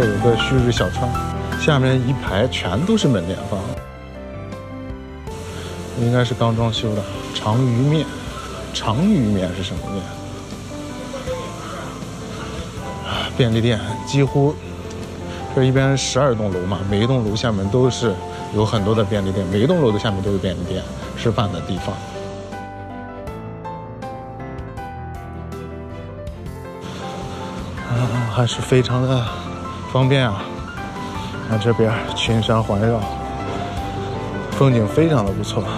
这有个旭日小川，下面一排全都是门脸房，应该是刚装修的。长鱼面，长鱼面是什么面？便利店几乎这一边十二栋楼嘛，每一栋楼下面都是有很多的便利店，每一栋楼的下面都有便利店，吃饭的地方。啊，还是非常的方便啊！看这边群山环绕，风景非常的不错。啊，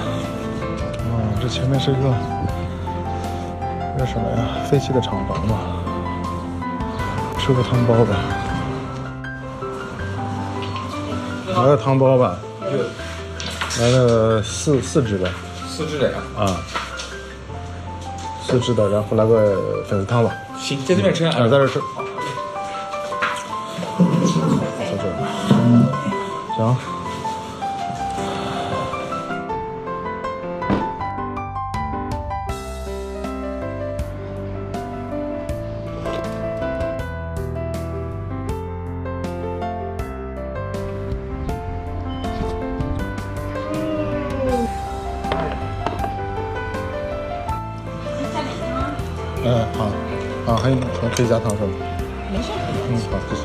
这前面是个这什么呀？废弃的厂房吧？吃个汤包吧，来个汤包吧，来个四四只的四只的呀。啊，四只的，然后来个粉丝汤吧。行，在这边吃。啊，在这吃。还有还可以加汤是吗？没事。嗯，好，谢谢。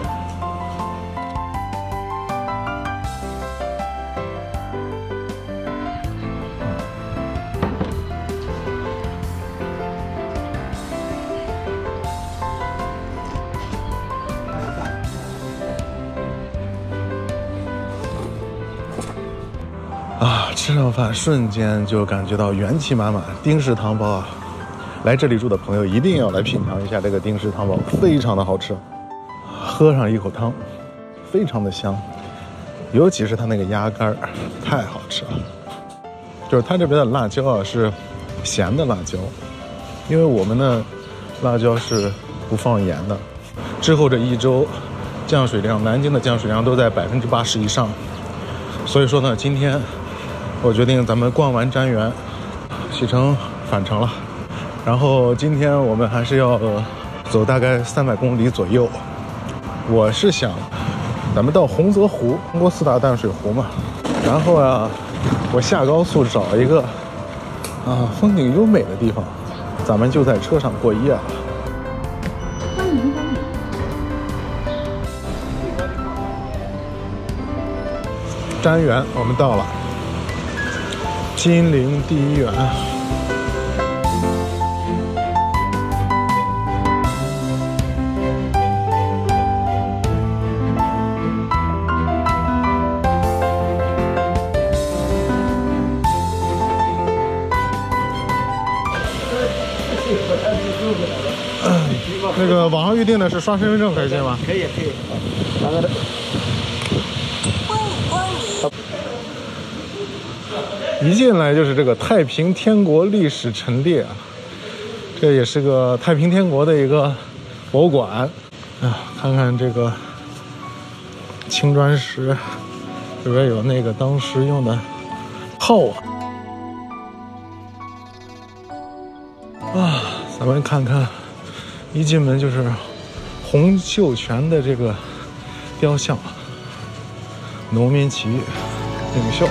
啊，吃上饭瞬间就感觉到元气满满，丁氏汤包啊！来这里住的朋友一定要来品尝一下这个丁氏汤包，非常的好吃。喝上一口汤，非常的香，尤其是它那个鸭肝，太好吃了。就是它这边的辣椒啊是咸的辣椒，因为我们的辣椒是不放盐的。之后这一周降水量，南京的降水量都在百分之八十以上，所以说呢，今天我决定咱们逛完瞻园，启程返程了。然后今天我们还是要走大概三百公里左右。我是想，咱们到洪泽湖，中国四大淡水湖嘛。然后啊，我下高速找一个啊风景优美的地方，咱们就在车上过夜了。欢迎光临。瞻园，我们到了。金陵第一园。那个网上预定的是刷身份证可以进吗？可以可以。一进来就是这个太平天国历史陈列啊，这也是个太平天国的一个博物馆啊。看看这个青砖石，里边有那个当时用的炮啊。啊，咱们看看，一进门就是洪秀全的这个雕像，农民起义领袖。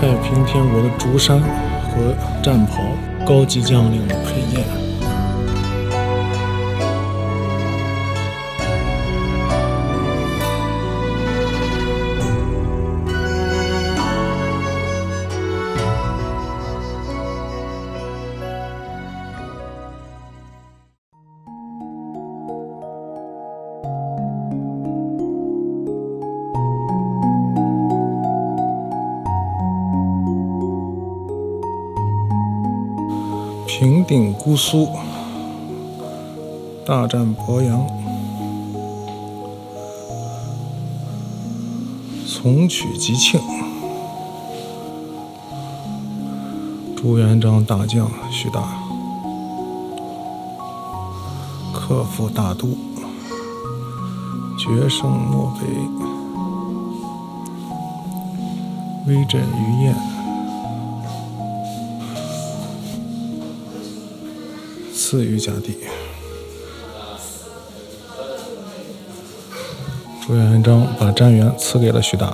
太平天国的竹山和战袍，高级将领的佩剑。平定姑苏，大战鄱阳，重取吉庆。朱元璋大将徐达，克复大都，决胜漠北，威震于燕，赐予甲第。朱元璋把毡园赐给了徐达。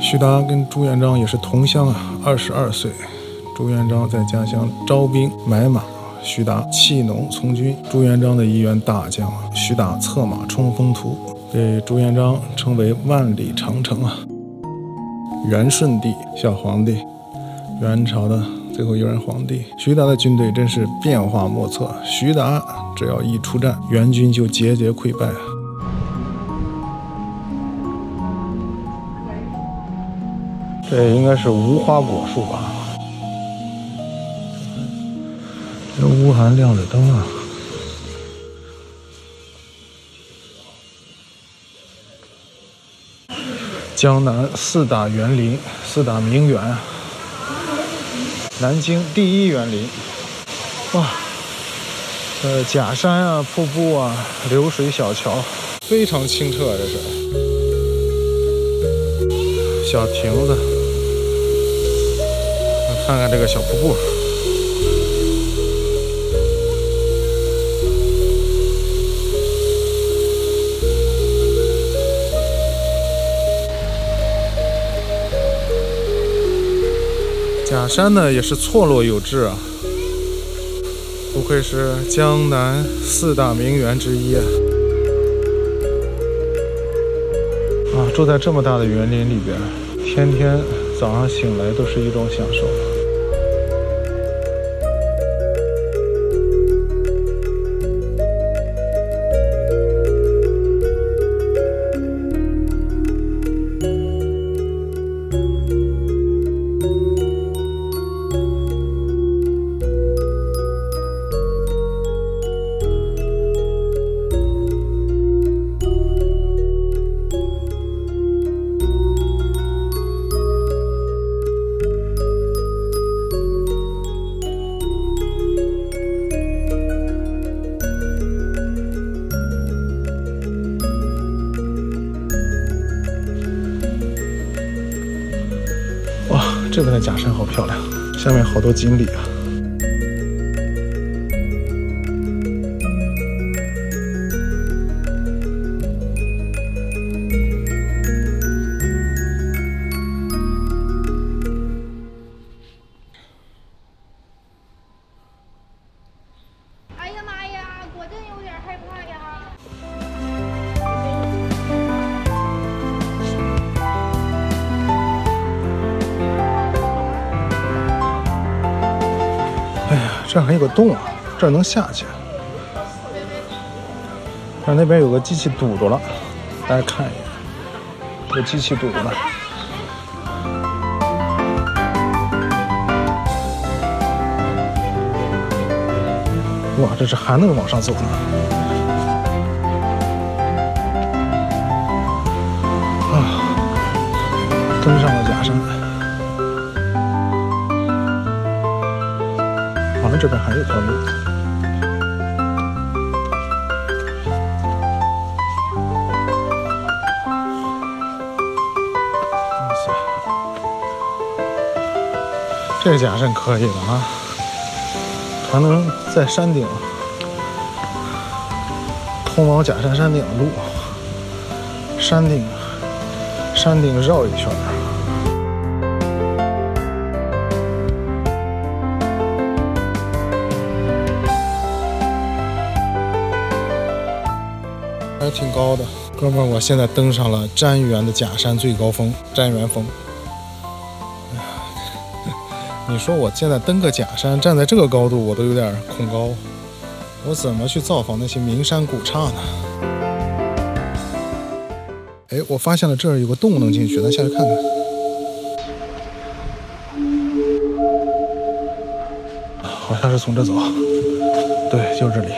徐达跟朱元璋也是同乡啊，二十二岁。朱元璋在家乡招兵买马，徐达弃农从军。朱元璋的一员大将，徐达策马冲锋图，被朱元璋称为万里长城啊。元顺帝，小皇帝，元朝的最后一任皇帝。徐达的军队真是变化莫测，徐达只要一出战，元军就节节溃败。这应该是无花果树吧？这屋还亮着灯啊！江南四大园林，四大名园啊！南京第一园林，哇！呃，假山啊，瀑布啊，流水小桥，非常清澈，这是小亭子。看看这个小瀑布，山呢也是错落有致啊，不愧是江南四大名园之一啊！啊，住在这么大的园林里边，天天早上醒来都是一种享受。这边的假山好漂亮，下面好多锦鲤啊！这还有个洞啊，这能下去。但那边有个机器堵住了，大家看一眼，这机器堵住了。哇，这是还能往上走呢。啊，登上了假山。这边还有条路。哇塞，这假山可以了啊！还能在山顶通往假山山顶的路，山顶山顶绕一圈还挺高的。哥们儿，我现在登上了詹园的假山最高峰——詹园峰。你说我现在登个假山，站在这个高度，我都有点恐高。我怎么去造访那些名山古刹呢？哎，我发现了这儿有个洞能进去，咱下去看看。好像是从这走，对，就是这里。